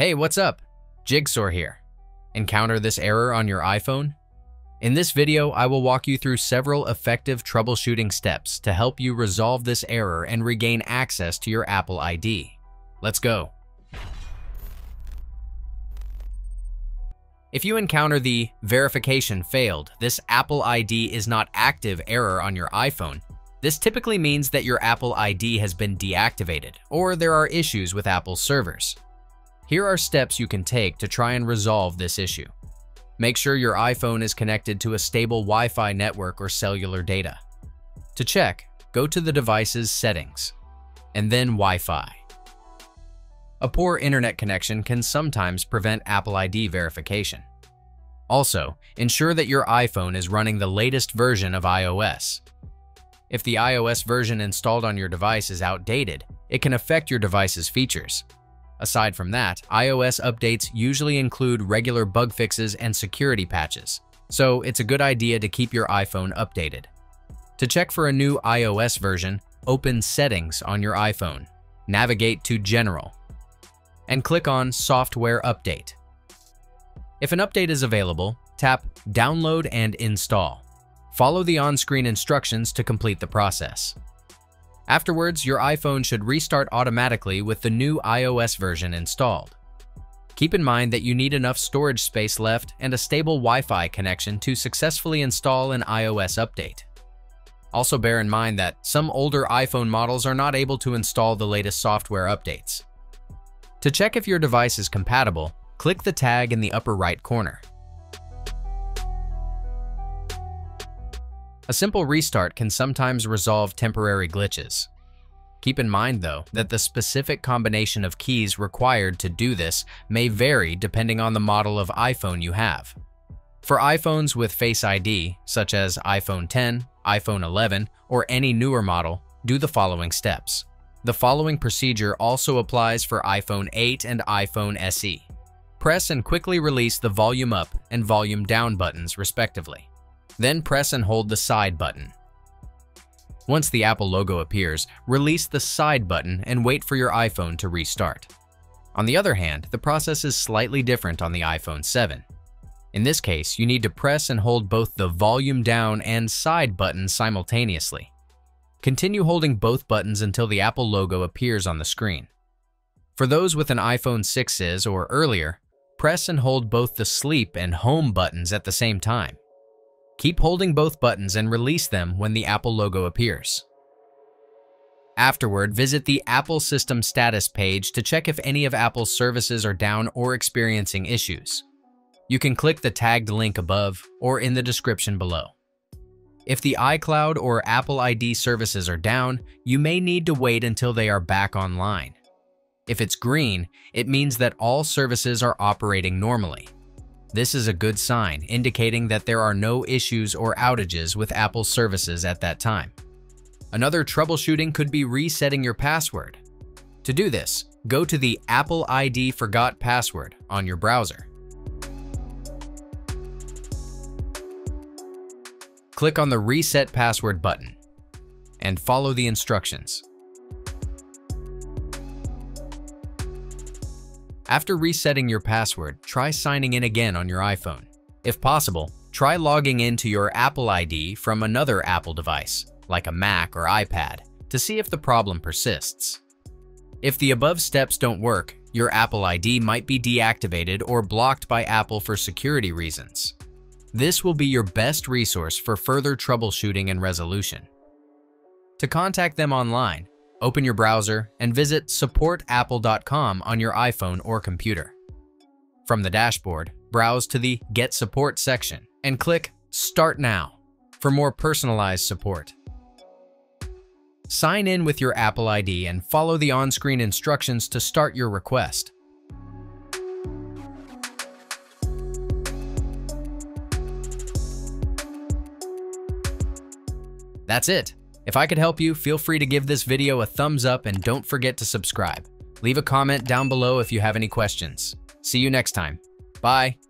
Hey, what's up? Jigxor here. Encounter this error on your iPhone? In this video, I will walk you through several effective troubleshooting steps to help you resolve this error and regain access to your Apple ID. Let's go. If you encounter the verification failed, this Apple ID is not active error on your iPhone, this typically means that your Apple ID has been deactivated, or there are issues with Apple's servers. Here are steps you can take to try and resolve this issue. Make sure your iPhone is connected to a stable Wi-Fi network or cellular data. To check, go to the device's settings, and then Wi-Fi. A poor internet connection can sometimes prevent Apple ID verification. Also, ensure that your iPhone is running the latest version of iOS. If the iOS version installed on your device is outdated, it can affect your device's features. Aside from that, iOS updates usually include regular bug fixes and security patches, so it's a good idea to keep your iPhone updated. To check for a new iOS version, open Settings on your iPhone, navigate to General, and click on Software Update. If an update is available, tap Download and Install. Follow the on-screen instructions to complete the process. Afterwards, your iPhone should restart automatically with the new iOS version installed. Keep in mind that you need enough storage space left and a stable Wi-Fi connection to successfully install an iOS update. Also bear in mind that some older iPhone models are not able to install the latest software updates. To check if your device is compatible, click the tag in the upper right corner. A simple restart can sometimes resolve temporary glitches. Keep in mind, though, that the specific combination of keys required to do this may vary depending on the model of iPhone you have. For iPhones with Face ID, such as iPhone 10, iPhone 11, or any newer model, do the following steps. The following procedure also applies for iPhone 8 and iPhone SE. Press and quickly release the volume up and volume down buttons respectively. Then press and hold the side button. Once the Apple logo appears, release the side button and wait for your iPhone to restart. On the other hand, the process is slightly different on the iPhone 7. In this case, you need to press and hold both the volume down and side buttons simultaneously. Continue holding both buttons until the Apple logo appears on the screen. For those with an iPhone 6s or earlier, press and hold both the sleep and home buttons at the same time. Keep holding both buttons and release them when the Apple logo appears. Afterward, visit the Apple System Status page to check if any of Apple's services are down or experiencing issues. You can click the tagged link above or in the description below. If the iCloud or Apple ID services are down, you may need to wait until they are back online. If it's green, it means that all services are operating normally. This is a good sign, indicating that there are no issues or outages with Apple services at that time. Another troubleshooting could be resetting your password. To do this, go to the Apple ID Forgot Password on your browser. Click on the Reset Password button and follow the instructions. After resetting your password, try signing in again on your iPhone. If possible, try logging into your Apple ID from another Apple device, like a Mac or iPad, to see if the problem persists. If the above steps don't work, your Apple ID might be deactivated or blocked by Apple for security reasons. This will be your best resource for further troubleshooting and resolution. To contact them online, Open your browser and visit supportapple.com on your iPhone or computer. From the dashboard, browse to the Get Support section and click Start Now for more personalized support. Sign in with your Apple ID and follow the on-screen instructions to start your request. That's it. If I could help you, feel free to give this video a thumbs up and don't forget to subscribe. Leave a comment down below if you have any questions. See you next time. Bye.